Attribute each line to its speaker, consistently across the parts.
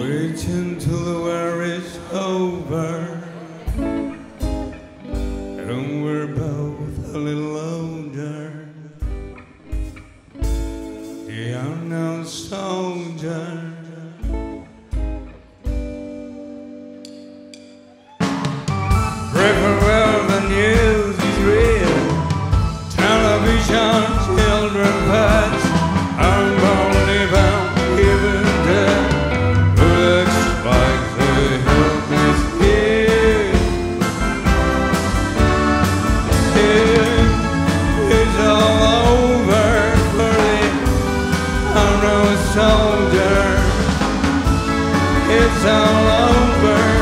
Speaker 1: Wait until the war is over. And we're both a little older. I'm no soldier. Pray for well, the news is real. Television, It's all over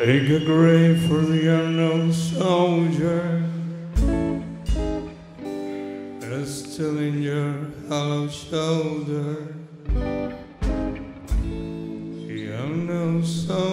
Speaker 1: Make a grave for the unknown soldier that's still in your hollow shoulder. The unknown soldier.